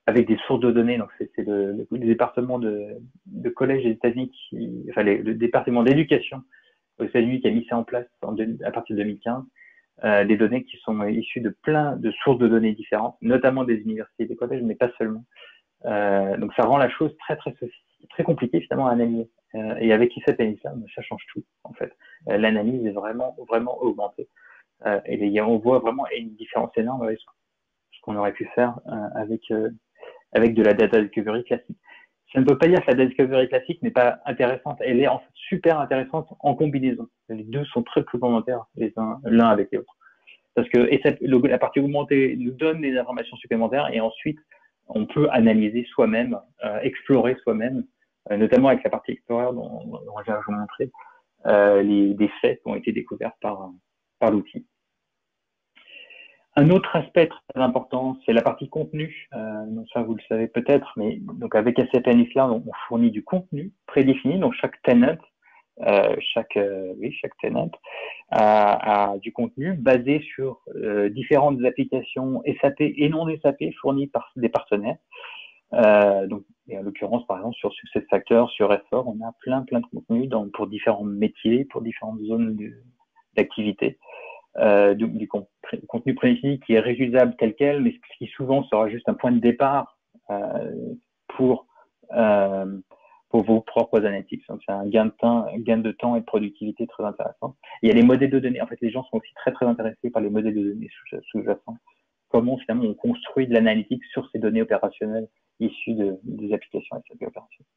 S1: Avec des sources de données, donc c'est le, le, département de, de collège des États-Unis, enfin le département d'éducation aux États-Unis qui a mis ça en place en à partir de 2015, euh, des données qui sont issues de plein de sources de données différentes, notamment des universités et des collèges, mais pas seulement. Euh, donc ça rend la chose très très très compliquée finalement à analyser. Euh, et avec ISAP et ça change tout en fait. Euh, l'analyse est vraiment vraiment augmentée. Euh, et on voit vraiment une différence énorme avec ce qu'on aurait pu faire avec avec de la data discovery classique. Ça ne veut pas dire que la discovery classique n'est pas intéressante. Elle est en fait super intéressante en combinaison. Les deux sont très complémentaires les uns l'un avec les autres. Parce que et la partie augmentée nous donne des informations supplémentaires et ensuite on peut analyser soi-même, euh, explorer soi-même euh, notamment avec la partie Explorer dont, dont je vous montrer euh, les, faits qui ont été découverts par, par l'outil. Un autre aspect très important, c'est la partie contenu. Euh, ça, vous le savez peut-être, mais donc avec SAP on, fournit du contenu prédéfini. Donc chaque tenant, euh, chaque euh, oui, chaque tenant a, a, du contenu basé sur euh, différentes applications SAP et non SAP fournies par des partenaires. Euh, donc, en l'occurrence, par exemple, sur SuccessFactors, sur Effort, on a plein, plein de contenus dans, pour différents métiers, pour différentes zones d'activité. Euh, du, du, contenu prédéfini qui est réutilisable tel quel, mais qui souvent sera juste un point de départ euh, pour euh, pour vos propres analytics. Donc c'est un gain de temps, gain de temps et de productivité très intéressant. il y a les modèles de données. En fait, les gens sont aussi très très intéressés par les modèles de données sous-jacents. Comment finalement on construit de l'analytique sur ces données opérationnelles issus de, des applications SAP opérationnelles.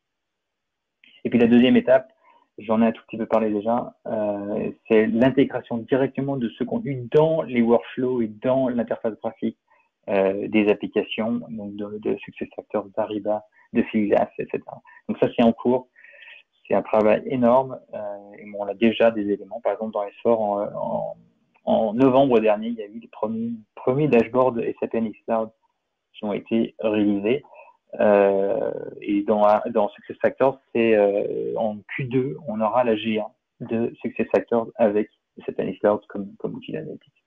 S1: Et puis la deuxième étape, j'en ai un tout petit peu parlé déjà, euh, c'est l'intégration directement de ce contenu dans les workflows et dans l'interface graphique euh, des applications, donc de, de SuccessFactors, d'Ariba, de Fieldglass, etc. Donc ça, c'est en cours. C'est un travail énorme. Euh, et bon, on a déjà des éléments. Par exemple, dans s en, en, en, novembre dernier, il y a eu les premiers, premiers dashboards SAP Cloud qui ont été réalisés. Euh, et dans, dans SuccessFactors, c'est euh, en Q2, on aura la G1 de SuccessFactors avec cette année Cloud comme, comme outil d'analytique.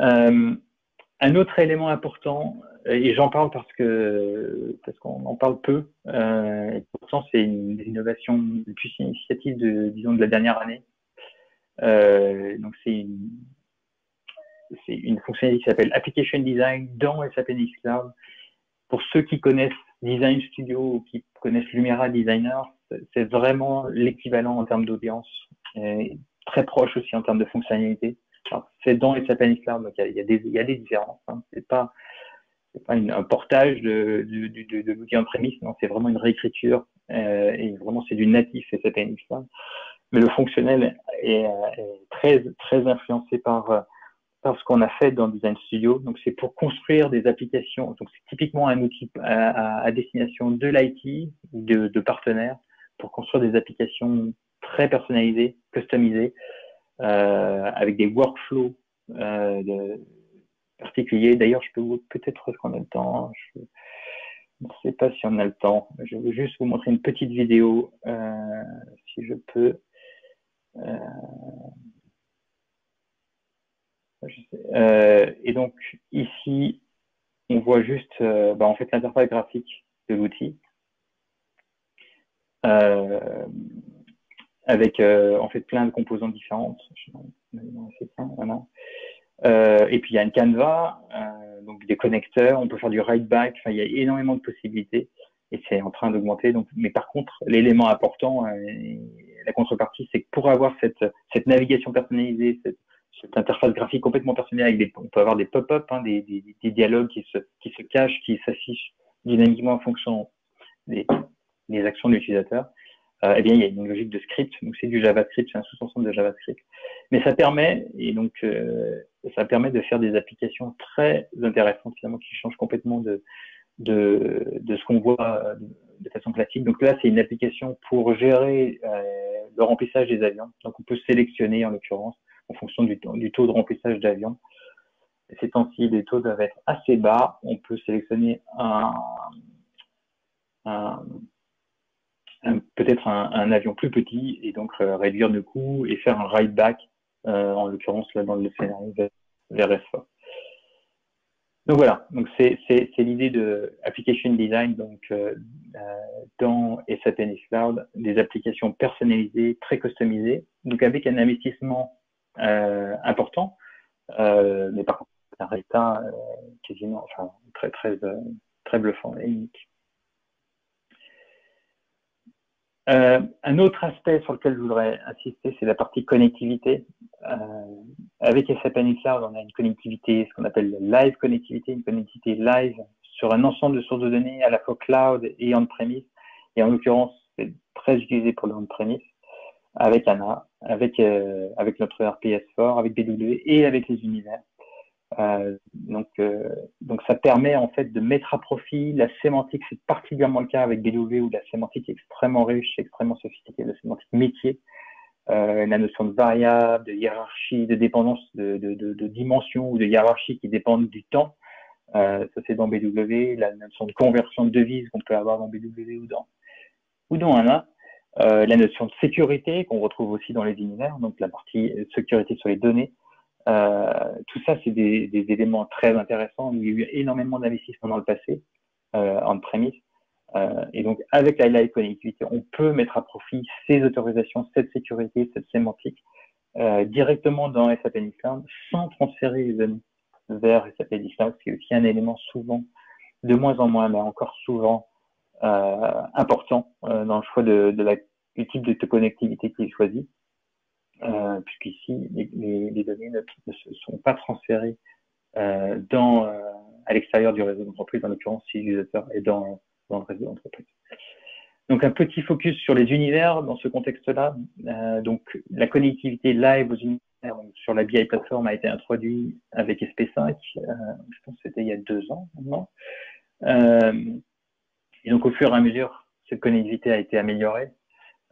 S1: Euh, un autre élément important, et j'en parle parce qu'on en parle peu, et pourtant c'est une innovation plus significative de disons de la dernière année. Donc c'est une c'est une fonctionnalité qui s'appelle Application Design dans SAP Cloud. Pour ceux qui connaissent Design Studio ou qui connaissent Lumira Designer, c'est vraiment l'équivalent en termes d'audience, très proche aussi en termes de fonctionnalité. C'est dans SAP Cloud, donc il y a, des, y a des différences. Hein. C'est pas c'est pas un portage de, de, de, l'outil en prémisse, non, c'est vraiment une réécriture euh, et vraiment c'est du natif SAP Cloud. Mais le fonctionnel est, est, très très influencé par ce qu'on a fait dans Design Studio. Donc c'est pour construire des applications. Donc c'est typiquement un outil à, destination de l'IT de, de partenaires pour construire des applications très personnalisées, customisées, euh, avec des workflows euh, de, particulier. D'ailleurs, je peux peut-être qu'on a le temps. Je ne sais pas si on a le temps. Je veux juste vous montrer une petite vidéo, euh, si je peux. Euh, euh, et donc ici, on voit juste euh, bah, en fait l'interface graphique de l'outil. Euh, avec en fait plein de composantes différentes. Et puis il y a une canva, donc des connecteurs, on peut faire du write back, il y a énormément de possibilités et c'est en train d'augmenter. Donc, mais par contre, l'élément important, la contrepartie, c'est que pour avoir cette, cette navigation personnalisée, cette, cette interface graphique complètement personnalisée, avec des, on peut avoir des pop-up, hein, des, des, des, dialogues qui se, qui se cachent, qui s'affichent dynamiquement en fonction des, des actions de l'utilisateur. Euh, eh bien, il y a une logique de script. Donc, c'est du JavaScript, c'est un sous-ensemble de JavaScript. Mais ça permet, et donc, euh, ça permet de faire des applications très intéressantes, finalement, qui changent complètement de, de, de ce qu'on voit de façon classique. Donc là, c'est une application pour gérer euh, le remplissage des avions. Donc, on peut sélectionner, en l'occurrence, en fonction du, taux de remplissage d'avion. Ces temps-ci, les taux doivent être assez bas. On peut sélectionner un, un peut-être un, avion plus petit et donc euh, réduire le coût et faire un ride back, euh, en l'occurrence là dans le scénario vers, vers Donc voilà, donc c'est l'idée de application design donc euh, dans SAP Cloud, des applications personnalisées, très customisées, donc avec un investissement important, mais par contre un résultat quasiment, enfin très très très bluffant et unique. Euh, un autre aspect sur lequel je voudrais insister, c'est la partie connectivité. Euh, avec SAP Cloud, on a une connectivité, ce qu'on appelle live connectivité, une connectivité live sur un ensemble de sources de données, à la fois cloud et on-premise. Et en l'occurrence, c'est très utilisé pour le on-premise, avec ANA, avec, euh, avec notre RPS4, avec BW et avec les univers. Euh, donc, euh, donc ça permet en fait de mettre à profit la sémantique. C'est particulièrement le cas avec BW où la sémantique est extrêmement riche, extrêmement sophistiquée, la sémantique métier, euh, la notion de variable, de hiérarchie, de dépendance, de, de, de, de dimension ou de hiérarchie qui dépendent du temps. Euh, ça c'est dans BW. La notion de conversion de devises qu'on peut avoir dans BW ou dans ou dans ANA. Euh, la notion de sécurité qu'on retrouve aussi dans les univers, donc la partie sécurité sur les données. Euh, tout ça, c'est des, des, éléments très intéressants. Il y a eu énormément d'investissements dans le passé, euh, en prémisse. Euh, et donc, avec la connectivité, on peut mettre à profit ces autorisations, cette sécurité, cette sémantique euh, directement dans SAP Cloud sans transférer les données vers SAP Cloud, ce qui est aussi un élément souvent, de moins en moins, mais encore souvent important euh, dans le choix de, la, du type de connectivité qui est choisi euh, puisqu'ici, les, données ne, sont pas transférées euh, euh, à l'extérieur du réseau d'entreprise, en l'occurrence si l'utilisateur est dans, le réseau d'entreprise. Donc un petit focus sur les univers dans ce contexte-là. Euh, donc la connectivité live aux univers sur la BI plateforme a été introduit avec SP5. Euh, je pense que c'était il y a deux ans maintenant. Euh, et donc au fur et à mesure, cette connectivité a été améliorée.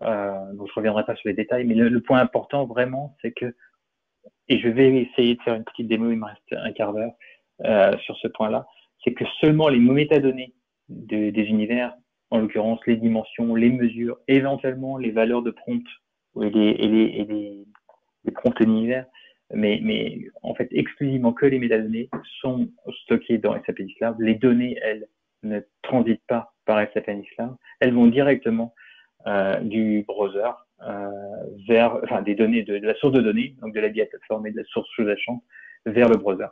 S1: Euh, donc je reviendrai pas sur les détails, mais le, le point important vraiment, c'est que, et je vais essayer de faire une petite démo, il me reste un quart d'heure euh, sur ce point-là, c'est que seulement les métadonnées de, des univers, en l'occurrence les dimensions, les mesures, éventuellement les valeurs de prompt et les, et les, et les, les prompts d'univers, mais, mais en fait exclusivement que les métadonnées sont stockées dans SAP Cloud. Les données, elles, ne transitent pas par SAP Cloud. Elles vont directement euh, du browser euh, vers, enfin, des données de, de, la source de données, donc de la plateforme et de la source sous-jacente vers le browser.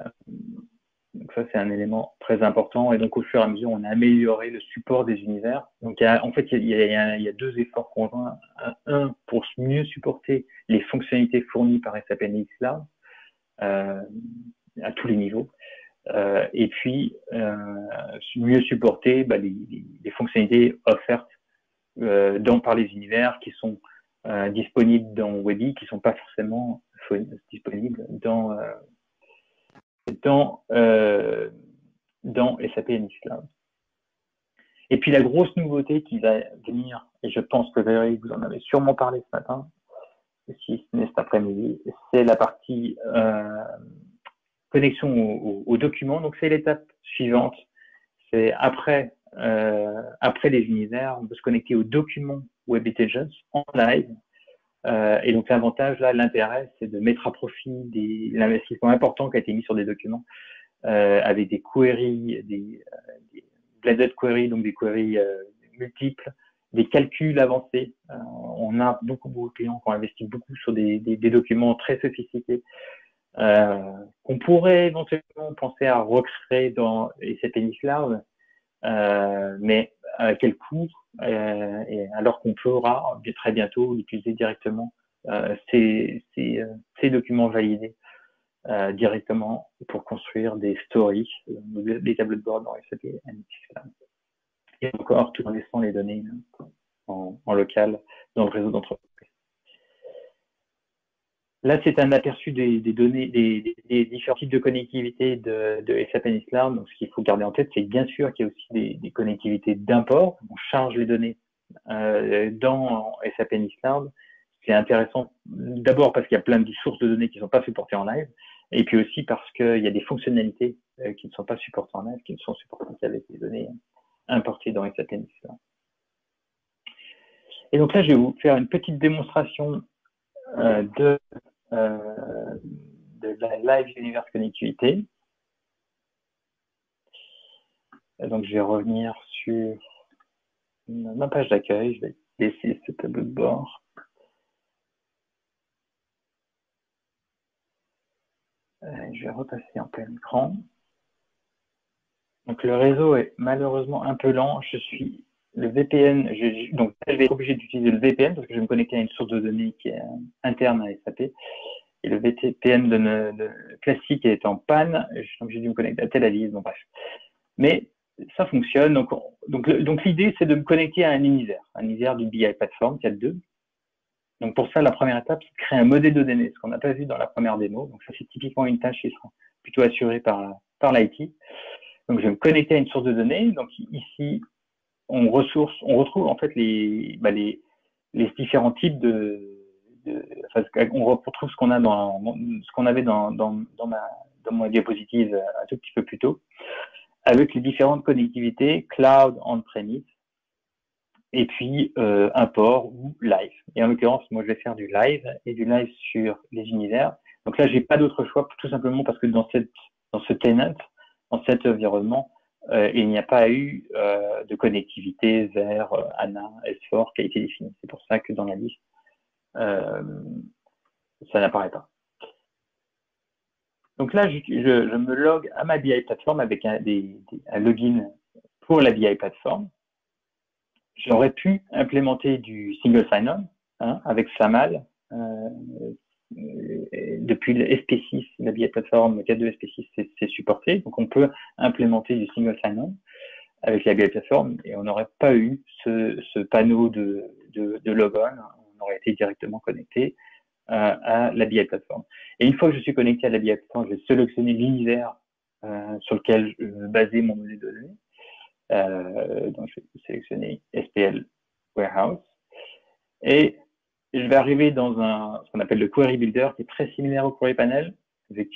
S1: Euh, donc ça, c'est un élément très important. Et donc, au fur et à mesure, on a amélioré le support des univers. Donc, il y a, en fait, il y a, il y a, il y a deux efforts conjoints. Un, pour mieux supporter les fonctionnalités fournies par SAP Cloud euh, à tous les niveaux. Et puis mieux supporter bah, les, fonctionnalités offertes dans, par les univers qui sont disponibles dans Webby, qui sont pas forcément disponibles dans SAP NX Cloud. Et puis la grosse nouveauté qui va venir, et je pense que Valérie, vous en avez sûrement parlé ce matin, si ce n'est cet après-midi, c'est la partie euh, connexion aux documents. Donc c'est l'étape suivante. C'est après, euh, après les univers, on peut se connecter aux documents Web Intelligence en live. Euh, et donc l'avantage là, l'intérêt, c'est de mettre à profit l'investissement important qui a été mis sur des documents euh, avec des queries, des, blended queries, donc des queries euh, multiples, des calculs avancés. Euh, on a beaucoup, beaucoup de clients qui ont investi beaucoup sur des, des, des documents très sophistiqués qu'on pourrait éventuellement penser à recréer dans SAP Cloud, euh, mais à quel coût euh, et alors qu'on pourra très bientôt l'utiliser directement ces, ces, ces, documents validés directement pour construire des stories, des tableaux de bord dans SAP Cloud et encore tout en laissant les données en, en local dans le réseau d'entreprise. Là, c'est un aperçu des, données, des, différents types de connectivité de, de SAP Cloud. Donc, ce qu'il faut garder en tête, c'est bien sûr qu'il y a aussi des, connectivités d'import. On charge les données euh, dans SAP Cloud. C'est intéressant d'abord parce qu'il y a plein de sources de données qui ne sont pas supportées en live, et puis aussi parce qu'il y a des fonctionnalités euh, qui ne sont pas supportées en live, qui ne sont supportées qu'avec les données importé dans SAP Et donc là, je vais vous faire une petite démonstration euh, de, de la Live Universe Connectivité. donc, je vais revenir sur ma page d'accueil. Je vais laisser ce tableau de bord. Euh, je vais repasser en plein écran. Donc le réseau est malheureusement un peu lent. Je suis le VPN, je, donc je vais être obligé d'utiliser le VPN parce que je vais me connecter à une source de données qui est interne à SAP. Et le VPN de, de, classique est en panne, donc j'ai dû me connecter à Tel Aviv, bref. Mais ça fonctionne. Donc, l'idée, c'est de me connecter à un univers, un univers du BI Platform, a deux. Donc pour ça, la première étape, c'est de créer un modèle de données, ce qu'on n'a pas vu dans la première démo. Donc ça, c'est typiquement une tâche qui sera plutôt assurée par, par l'IT. Donc, je vais me connecter à une source de données. Donc, ici, on ressource, on retrouve en fait les, bah, les, les différents types de, de enfin, on retrouve ce qu'on a dans, ce qu'on avait dans, dans, dans ma, dans ma diapositive un tout petit peu plus tôt, avec les différentes connectivités cloud, on-premise, et puis euh, import ou live. Et en l'occurrence, moi, je vais faire du live et du live sur les univers. Donc là, j'ai pas d'autre choix, tout simplement parce que dans cette, dans ce tenant, dans cet environnement, euh, il n'y a pas eu euh, de connectivité vers euh, ANA, S4 qui a été définie. C'est pour ça que dans la liste, euh, ça n'apparaît pas. Donc là, je, me log à ma BI plateforme avec un, login pour la BI plateforme. J'aurais pu implémenter du single sign-on hein, avec SAML, depuis le SP6, la BI plateforme 4.2 SP6, c'est supporté. Donc, on peut implémenter du single sign-on avec la BI plateforme et on n'aurait pas eu ce, ce panneau de, de, de, logon. On aurait été directement connecté euh, à la BI plateforme. Et une fois que je suis connecté à la BI plateforme, je vais sélectionner l'univers euh, sur lequel je vais baser mon modèle de données. Euh, donc, je vais sélectionner SPL Warehouse. Et je vais arriver dans un, ce qu'on appelle le Query Builder, qui est très similaire au Query Panel, avec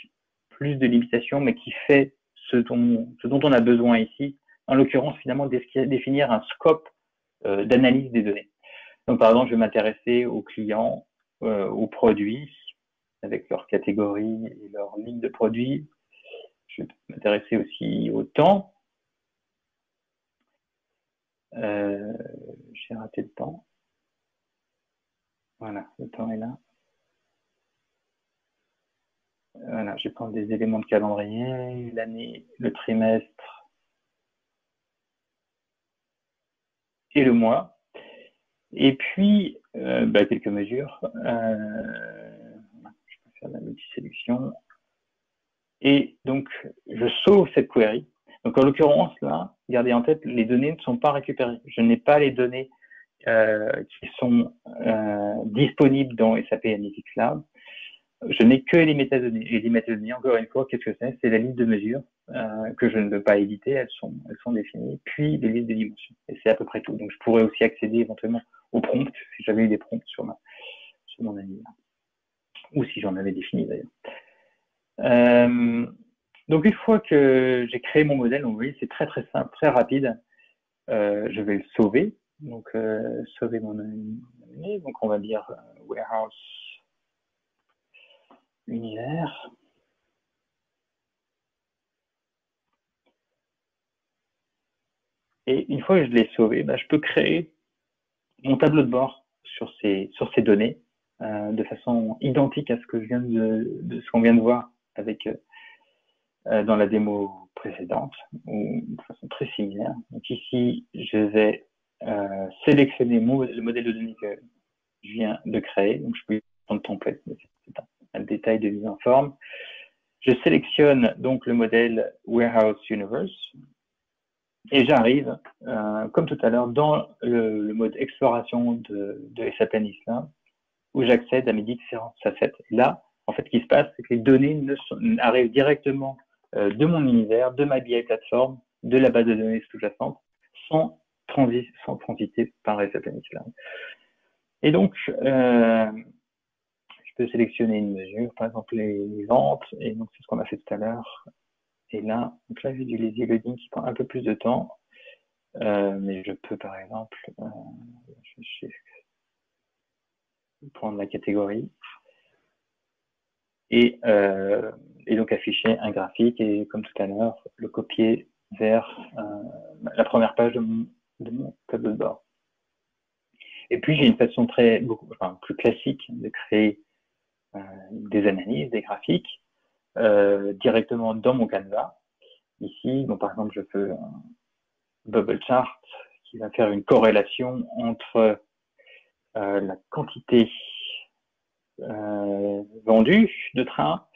S1: plus de limitations, mais qui fait ce dont, ce dont on a besoin ici. En l'occurrence, finalement, définir un scope euh, d'analyse des données. Donc, par exemple, je vais m'intéresser aux clients, euh, aux produits, avec leur catégorie et leur ligne de produits. Je vais m'intéresser aussi au temps. Euh, J'ai raté le temps. Voilà, le temps est là. Voilà, je prendre des éléments de calendrier, l'année, le trimestre et le mois. Et puis, euh, bah, quelques mesures. Euh, je vais faire la multi-sélection. Et donc, je sauve cette query. Donc, en l'occurrence, là, gardez en tête, les données ne sont pas récupérées. Je n'ai pas les données qui sont euh, disponibles dans SAP Analytics Lab. Je n'ai que les métadonnées. Et les métadonnées, encore une fois, qu'est-ce que c'est? C'est la liste de mesures euh, que je ne veux pas éditer. Elles sont, définies. Puis les listes de dimensions. Et c'est à peu près tout. Donc, je pourrais aussi accéder éventuellement aux prompts si j'avais eu des prompts sur mon annuaire. Ou si j'en avais défini d'ailleurs. Euh, donc une fois que j'ai créé mon modèle, vous voyez, c'est très très simple, très rapide. Euh, je vais le sauver. Donc euh, sauver mon année. Donc on va dire euh, warehouse univers. Et une fois que je l'ai sauvé, bah, je peux créer mon tableau de bord sur ces, sur ces données euh, de façon identique à ce que je viens de, de ce qu'on vient de voir avec dans la démo précédente, ou de façon très similaire. Donc ici, je vais euh, sélectionner le modèle de données que je viens de créer. Donc je peux prendre template, c'est un, détail de mise en forme. Je sélectionne donc le modèle Warehouse Universe et j'arrive, euh, comme tout à l'heure, dans le, mode exploration de, de SAP Islam, où j'accède à mes différents assets. Et là, en fait, ce qui se passe, c'est que les données arrivent directement euh, de mon univers, de ma BI plateforme, de la base de données sous-jacente, sans, transi sans transiter par SAP Islam. Et donc, euh, je peux sélectionner une mesure, par exemple les, ventes, et donc c'est ce qu'on a fait tout à l'heure, et là, donc là, j'ai du lazy loading qui prend un peu plus de temps. Euh, mais je peux, par exemple, euh, prendre la catégorie et, et, donc afficher un graphique et, comme tout à l'heure, le copier vers la première page de mon, de mon tableau de bord. Et puis, j'ai une façon très, beaucoup, plus classique de créer euh, des analyses, des graphiques euh, directement dans mon Canva. Ici, donc par exemple, je fais un bubble chart qui va faire une corrélation entre euh, la quantité vendue de train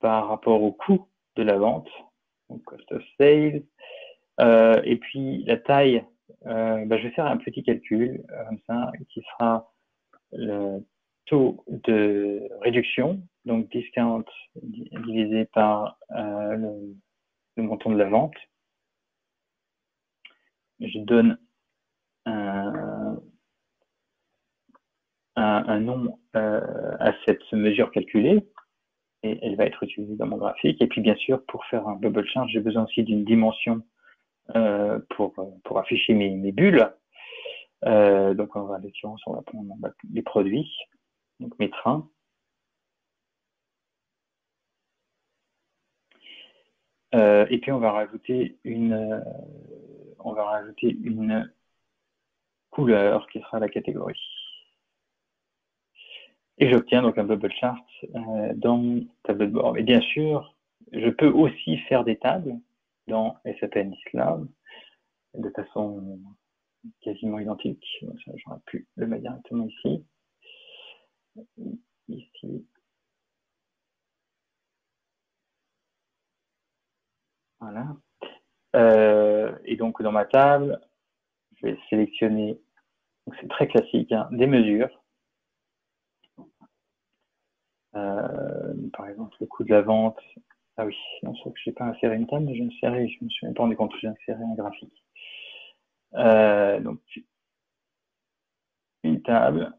S1: par rapport au coût de la vente, donc cost of sales, et puis la taille. Euh, bah, je vais faire un petit calcul euh, comme ça qui sera le taux de réduction donc discount divisé par euh, le, montant de la vente. Je donne un, nom à cette mesure calculée et elle va être utilisée dans mon graphique. Et puis bien sûr, pour faire un bubble chart, j'ai besoin aussi d'une dimension euh, pour, pour afficher mes, mes bulles. Euh, donc en l'occurrence, on va prendre les produits, donc mes trains. Euh, et puis on va rajouter une, euh, on va rajouter une couleur qui sera la catégorie. Et j'obtiens donc un bubble chart dans mon tableau de bord. Et bien sûr, je peux aussi faire des tables dans SAP Lab de façon quasiment identique. J'aurais pu le mettre directement ici. Ici, Voilà. Euh, et donc dans ma table, je vais sélectionner, c'est très classique, hein, des mesures. Euh, par exemple, le coût de la vente. Ah oui, non, sauf que je n'ai pas inséré une table, mais j'ai inséré, je me suis même pas rendu compte que j'ai inséré un graphique. Euh, donc, une table,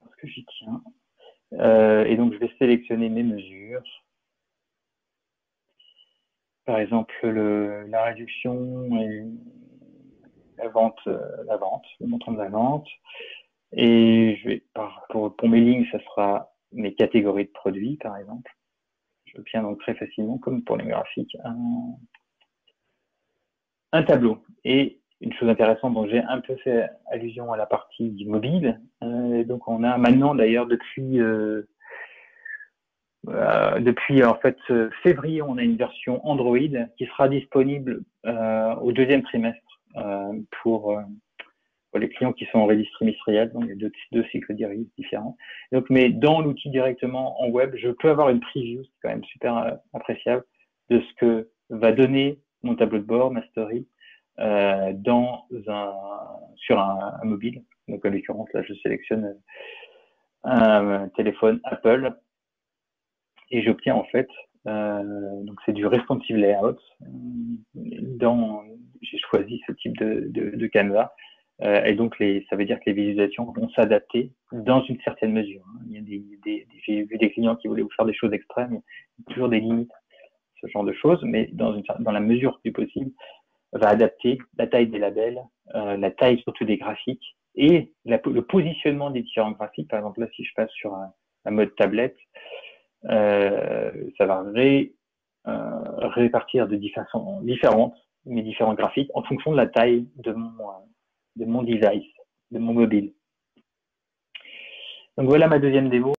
S1: parce que j'y tiens. Euh, et donc, je vais sélectionner mes mesures par exemple le, la réduction et la vente, euh, la vente, le montant de la vente. Et je vais, pour, pour mes lignes, ça sera mes catégories de produits, par exemple. J'obtiens donc très facilement, comme pour les graphiques, un, tableau. Et une chose intéressante dont j'ai un peu fait allusion à la partie mobile. Euh, donc on a maintenant d'ailleurs depuis euh, euh, depuis en fait février, on a une version Android qui sera disponible au deuxième trimestre pour pour les clients qui sont en registre trimestriel, donc il y a deux, deux cycles différents. Donc, mais dans l'outil directement en web, je peux avoir une preview, c'est quand même super euh, appréciable, de ce que va donner mon tableau de bord, ma story, euh, dans un, sur un, mobile. Donc, en l'occurrence, là, je sélectionne un téléphone Apple et j'obtiens en fait, euh, donc c'est du responsive layout. Dans, j'ai choisi ce type de, de, de canevas euh, et donc, les, ça veut dire que les visualisations vont s'adapter dans une certaine mesure. Hein. Il y a des, des, j'ai vu des clients qui voulaient vous faire des choses extrêmes, toujours des limites, ce genre de choses, mais dans, une, dans la mesure du possible, va adapter la taille des labels, euh, la taille surtout des graphiques et le positionnement des différents graphiques. Par exemple, là, si je passe sur un, un mode tablette, euh, ça va ré, euh, répartir de façons différentes mes différents graphiques en fonction de la taille de mon, de mon device, de mon mobile. Donc voilà ma deuxième démo.